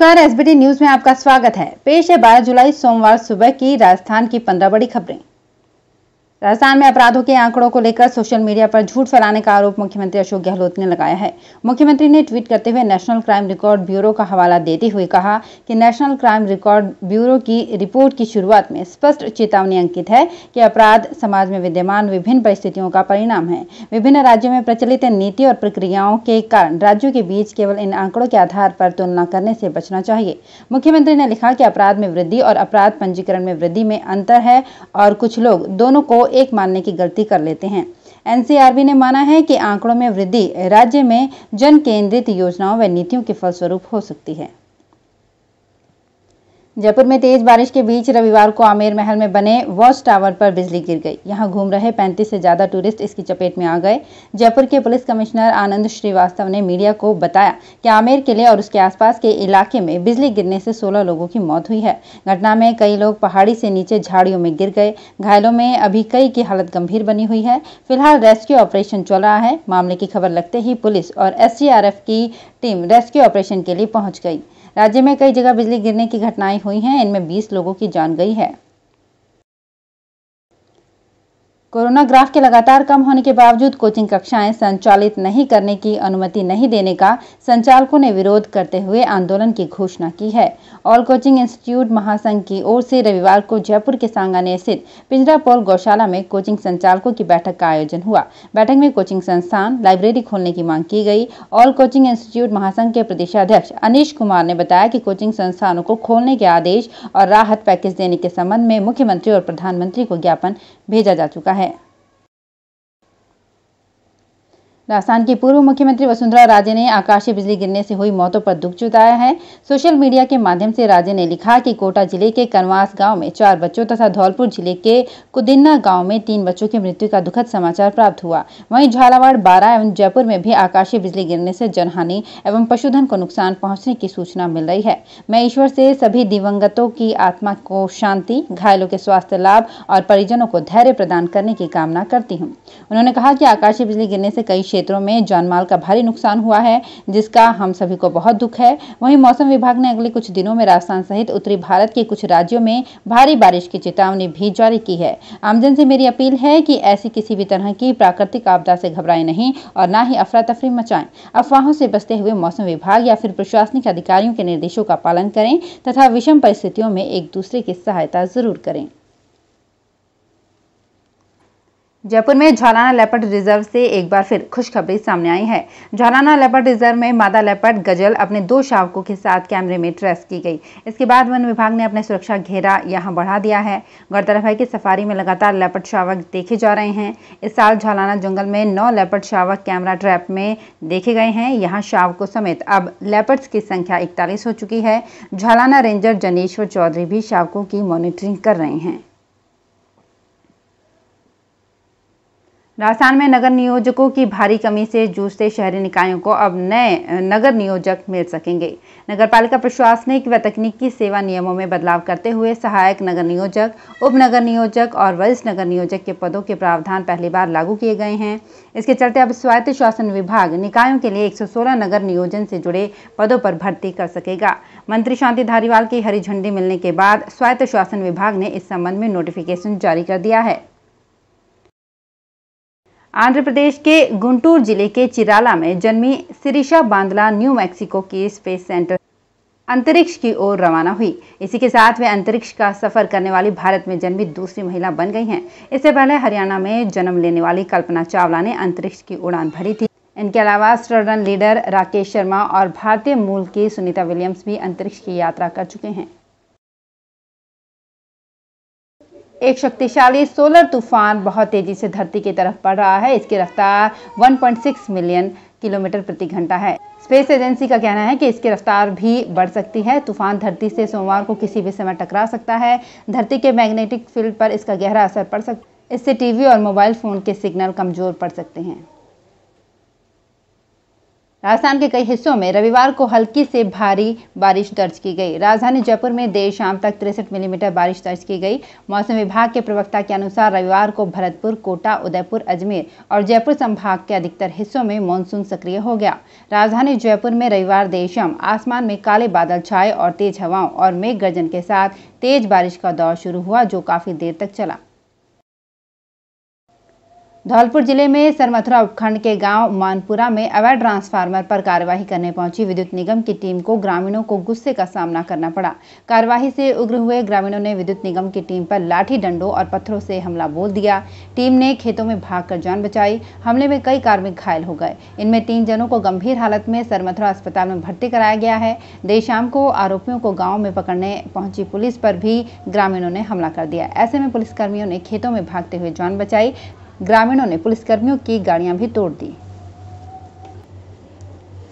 नमस्कार SBT news में आपका स्वागत है। पेश है 12 जुलाई सोमवार सुबह की राजस्थान की 15 बड़ी खबरें। राजस्थान में अपराधों के आंकड़ों को लेकर सोशल मीडिया पर झूठ फैलाने का आरोप मुख्यमंत्री अशोक गहलोत ने लगाया है। मुख्यमंत्री ने ट्वीट करते हुए नेशनल क्राइम रिकॉर्ड ब्यूरो का हवाला देते हुए कहा कि नेशनल क्राइम रिकॉर्ड ब्यूरो की रिपोर्ट की शुरुआत में स्पष्ट चेतावनी अंकित है कि अपराध समाज में विद्यमान विभिन्न परिस्थितियों का परिणाम है। विभिन्न राज्यों में प्रचलित नीति और प्रक्रियाओं के कारण राज्यों के बीच केवल इन आंकड़ों के आधार पर तुलना करने से बचना चाहिए। मुख्यमंत्री ने लिखा कि अपराध में वृद्धि और अपराध पंजीकरण में वृद्धि में अंतर है और कुछ लोग, दोनों को एक मानने की गलती कर लेते हैं। एनसीआरबी ने माना है कि आंकड़ों में वृद्धि राज्य में जन केंद्रित योजनाओं व नीतियों के फलस्वरूप हो सकती है। जयपुर में तेज बारिश के बीच रविवार को आमेर महल में बने वॉच टावर पर बिजली गिर गई। यहाँ घूम रहे 35 से ज़्यादा टूरिस्ट इसकी चपेट में आ गए। जयपुर के पुलिस कमिश्नर आनंद श्रीवास्तव ने मीडिया को बताया कि आमेर किले और उसके आसपास के इलाके में बिजली गिरने से 16 लोगों की मौत हुई है। घटना में कई लोग पहाड़ी से नीचे झाड़ियों में गिर गए। घायलों में अभी कई की हालत गंभीर बनी हुई है। फ़िलहाल रेस्क्यू ऑपरेशन चल रहा है। मामले की खबर लगते ही पुलिस और एस की टीम रेस्क्यू ऑपरेशन के लिए पहुँच गई। राज्य में कई जगह बिजली गिरने की घटनाएँ हुई हैं। इनमें 20 लोगों की जान गई है। कोरोना ग्राफ के लगातार कम होने के बावजूद कोचिंग कक्षाएँ संचालित नहीं करने की अनुमति नहीं देने का संचालकों ने विरोध करते हुए आंदोलन की घोषणा की है। ऑल कोचिंग इंस्टीट्यूट महासंघ की ओर से रविवार को जयपुर के सांगाने स्थित पिंजरापोल गौशाला में कोचिंग संचालकों की बैठक का आयोजन हुआ। बैठक में कोचिंग संस्थान, लाइब्रेरी खोलने की मांग की गई। ऑल कोचिंग इंस्टीट्यूट महासंघ के प्रदेशाध्यक्ष अनिश कुमार ने बताया कि कोचिंग संस्थानों को खोलने के आदेश और राहत पैकेज देने के संबंध में मुख्यमंत्री और प्रधानमंत्री को ज्ञापन भेजा जा चुका है है राजस्थान की पूर्व मुख्यमंत्री वसुंधरा राजे ने आकाशीय बिजली गिरने से हुई मौतों पर दुख जताया है। सोशल मीडिया के माध्यम से राजे ने लिखा कि कोटा ज़िले के कनवास गाँव में चार बच्चों तथा धौलपुर ज़िले के कुदिन्ना गाँव में तीन बच्चों की मृत्यु का दुखद समाचार प्राप्त हुआ। वहीं झालावाड़, बारा एवं जयपुर में भी आकाशीय बिजली गिरने से जनहानि एवं पशुधन को नुकसान पहुँचने की सूचना मिल रही है। मैं ईश्वर से सभी दिवंगतों की आत्मा को शांति, घायलों के स्वास्थ्य लाभ और परिजनों को धैर्य प्रदान करने की कामना करती हूँ। उन्होंने कहा कि आकाशीय बिजली गिरने से कई क्षेत्रों में जानमाल का भारी नुकसान हुआ है, जिसका हम सभी को बहुत दुख है। वहीं मौसम विभाग ने अगले कुछ दिनों में राजस्थान सहित उत्तरी भारत के कुछ राज्यों में भारी बारिश की चेतावनी भी जारी की है। आमजन से मेरी अपील है कि ऐसी किसी भी तरह की प्राकृतिक आपदा से घबराएँ नहीं और न ही अफरा तफरी मचाएँ। अफवाहों से बचते हुए मौसम विभाग या फिर प्रशासनिक अधिकारियों के निर्देशों का पालन करें तथा विषम परिस्थितियों में एक दूसरे की सहायता ज़रूर करें। जयपुर में झालाना लेपर्ड रिज़र्व से एक बार फिर खुशखबरी सामने आई है। झालाना लेपर्ड रिज़र्व में मादा लेपर्ड गज़ल अपने दो शावकों के साथ कैमरे में ट्रेस की गई। इसके बाद वन विभाग ने अपने सुरक्षा घेरा यहाँ बढ़ा दिया है। गौरतलब है कि सफारी में लगातार लेपर्ड शावक देखे जा रहे हैं। इस साल झालाना जंगल में नौ लेपर्ड शावक कैमरा ट्रैप में देखे गए हैं। यहाँ शावकों समेत अब लेपर्ड्स की संख्या इकतालीस हो चुकी है। झालाना रेंजर जनेश्वर चौधरी भी शावकों की मॉनिटरिंग कर रहे हैं। राजस्थान में नगर नियोजकों की भारी कमी से जूझते शहरी निकायों को अब नए, नगर नियोजक मिल सकेंगे। नगर पालिका प्रशासनिक व तकनीकी सेवा नियमों में बदलाव करते हुए सहायक नगर नियोजक, उप नगर नियोजक और वरिष्ठ नगर नियोजक के पदों के प्रावधान पहली बार लागू किए गए हैं। इसके चलते अब स्वायत्त शासन विभाग निकायों के लिए एक सौ सोलह नगर नियोजन से जुड़े पदों पर भर्ती कर सकेगा। मंत्री शांति धारीवाल की हरी झंडी मिलने के बाद स्वायत्त शासन विभाग ने इस संबंध में नोटिफिकेशन जारी कर दिया है। आंध्र प्रदेश के गुंटूर ज़िले के चिराला में जन्मी सिरिशा बांदला न्यू मैक्सिको के स्पेस सेंटर अंतरिक्ष की ओर रवाना हुई। इसी के साथ वे अंतरिक्ष का सफ़र करने वाली भारत में जन्मी दूसरी महिला बन गई हैं। इससे पहले हरियाणा में जन्म लेने वाली कल्पना चावला ने अंतरिक्ष की उड़ान भरी थी। इनके अलावा स्टर्डन लीडर राकेश शर्मा और भारतीय मूल की सुनीता विलियम्स भी अंतरिक्ष की यात्रा कर चुके हैं। एक शक्तिशाली सोलर तूफ़ान बहुत तेज़ी से धरती की तरफ़ बढ़ रहा है। इसकी रफ्तार 1.6 मिलियन किलोमीटर प्रति घंटा है। स्पेस एजेंसी का कहना है कि इसकी रफ्तार भी बढ़ सकती है। तूफ़ान धरती से सोमवार को किसी भी समय टकरा सकता है। धरती के मैग्नेटिक फ़ील्ड पर इसका गहरा असर पड़ सकता इससे टीवी और मोबाइल फ़ोन के सिग्नल कमज़ोर पड़ सकते हैं। राजस्थान के कई हिस्सों में रविवार को हल्की से भारी बारिश दर्ज की गई। राजधानी जयपुर में देर शाम तक तिरसठ मिलीमीटर बारिश दर्ज की गई। मौसम विभाग के प्रवक्ता के अनुसार रविवार को भरतपुर, कोटा, उदयपुर, अजमेर और जयपुर संभाग के अधिकतर हिस्सों में मानसून सक्रिय हो गया। राजधानी जयपुर में रविवार देर शाम आसमान में काले बादल छाए और तेज हवाओं और मेघ गर्जन के साथ तेज बारिश का दौर शुरू हुआ, जो काफ़ी देर तक चला। धौलपुर ज़िले में सरमथुरा उपखंड के गाँव मानपुरा में अवैध ट्रांसफार्मर पर कार्यवाही करने पहुँची विद्युत निगम की टीम को ग्रामीणों को गुस्से का सामना करना पड़ा। कार्यवाही से उग्र हुए ग्रामीणों ने विद्युत निगम की टीम पर लाठी डंडों और पत्थरों से हमला बोल दिया। टीम ने खेतों में भागकर जान बचाई। हमले में कई कार्मिक घायल हो गए। इनमें तीन जनों को गंभीर हालत में सरमथुरा अस्पताल में भर्ती कराया गया है। देर शाम को आरोपियों को गाँव में पकड़ने पहुँची पुलिस पर भी ग्रामीणों ने हमला कर दिया। ऐसे में पुलिसकर्मियों ने खेतों में भागते हुए जान बचाई। ग्रामीणों ने पुलिसकर्मियों की गाड़ियाँ भी तोड़ दी।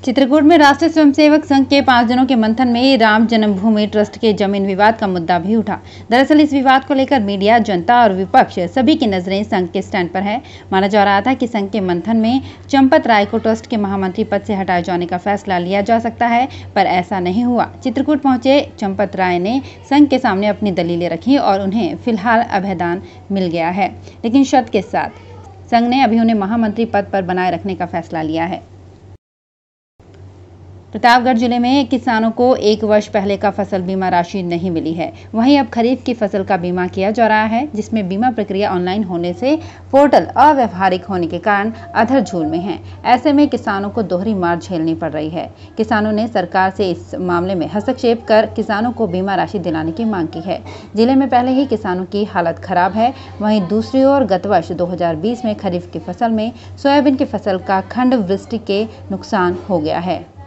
चित्रकूट में राष्ट्रीय स्वयंसेवक संघ के पाँच जनों के मंथन में राम जन्मभूमि ट्रस्ट के ज़मीन विवाद का मुद्दा भी उठा। दरअसल इस विवाद को लेकर मीडिया, जनता और विपक्ष सभी की नज़रें संघ के स्टैंड पर है। माना जा रहा था कि संघ के मंथन में चंपत राय को ट्रस्ट के महामंत्री पद से हटाए जाने का फैसला लिया जा सकता है, पर ऐसा नहीं हुआ। चित्रकूट पहुँचे चंपत राय ने संघ के सामने अपनी दलीलें रखी और उन्हें फ़िलहाल अभयदान मिल गया है। लेकिन शर्त के साथ, संघ ने अभी उन्हें महामंत्री पद पर बनाए रखने का फैसला लिया है। प्रतापगढ़ ज़िले में किसानों को एक वर्ष पहले का फ़सल बीमा राशि नहीं मिली है। वहीं अब खरीफ की फ़सल का बीमा किया जा रहा है, जिसमें बीमा प्रक्रिया ऑनलाइन होने से पोर्टल अव्यवहारिक होने के कारण अधर झूल में है। ऐसे में किसानों को दोहरी मार झेलनी पड़ रही है। किसानों ने सरकार से इस मामले में हस्तक्षेप कर किसानों को बीमा राशि दिलाने की मांग की है। ज़िले में पहले ही किसानों की हालत खराब है। वहीं दूसरी ओर गत वर्ष दो हज़ार बीस में खरीफ की फ़सल में सोयाबीन की फ़सल का खंड वृष्टि के नुकसान हो गया है।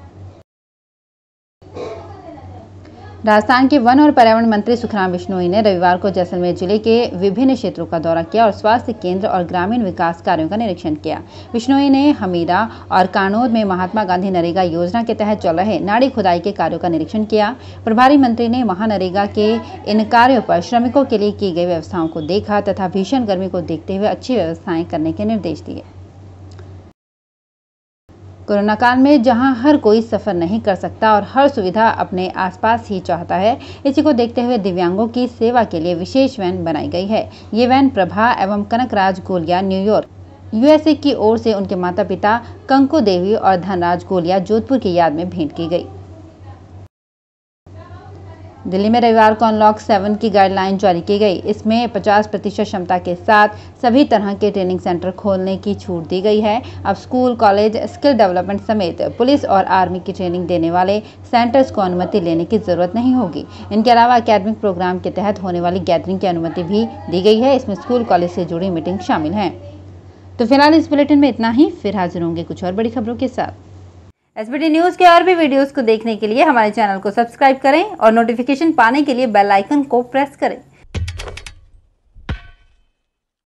राजस्थान के वन और पर्यावरण मंत्री सुखराम बिश्नोई ने रविवार को जैसलमेर ज़िले के विभिन्न क्षेत्रों का दौरा किया और स्वास्थ्य केंद्र और ग्रामीण विकास कार्यों का निरीक्षण किया। बिश्नोई ने हमीरा और कानोद में महात्मा गांधी नरेगा योजना के तहत चल रहे नाड़ी खुदाई के कार्यों का निरीक्षण किया। प्रभारी मंत्री ने महानरेगा के इन कार्यों पर श्रमिकों के लिए की गई व्यवस्थाओं को देखा तथा भीषण गर्मी को देखते हुए अच्छी व्यवस्थाएँ करने के निर्देश दिए। कोरोना काल में जहाँ हर कोई सफ़र नहीं कर सकता और हर सुविधा अपने आसपास ही चाहता है, इसी को देखते हुए दिव्यांगों की सेवा के लिए विशेष वैन बनाई गई है। ये वैन प्रभा एवं कनकराज गोलिया न्यूयॉर्क यूएसए की ओर से उनके माता पिता कंकु देवी और धनराज गोलिया जोधपुर की याद में भेंट की गई। दिल्ली में रविवार को अनलॉक सेवन की गाइडलाइन जारी की गई। इसमें 50 प्रतिशत क्षमता के साथ सभी तरह के ट्रेनिंग सेंटर खोलने की छूट दी गई है। अब स्कूल कॉलेज स्किल डेवलपमेंट समेत पुलिस और आर्मी की ट्रेनिंग देने वाले सेंटर्स को अनुमति लेने की ज़रूरत नहीं होगी। इनके अलावा अकेडमिक प्रोग्राम के तहत होने वाली गैदरिंग की अनुमति भी दी गई है। इसमें स्कूल कॉलेज से जुड़ी मीटिंग शामिल है। तो फ़िलहाल इस बुलेटिन में इतना ही। फिर हाजिर होंगे कुछ और बड़ी खबरों के साथ। एसबीटी न्यूज़ के और भी वीडियोस को देखने के लिए हमारे चैनल को सब्सक्राइब करें और नोटिफिकेशन पाने के लिए बेल आइकन को प्रेस करें।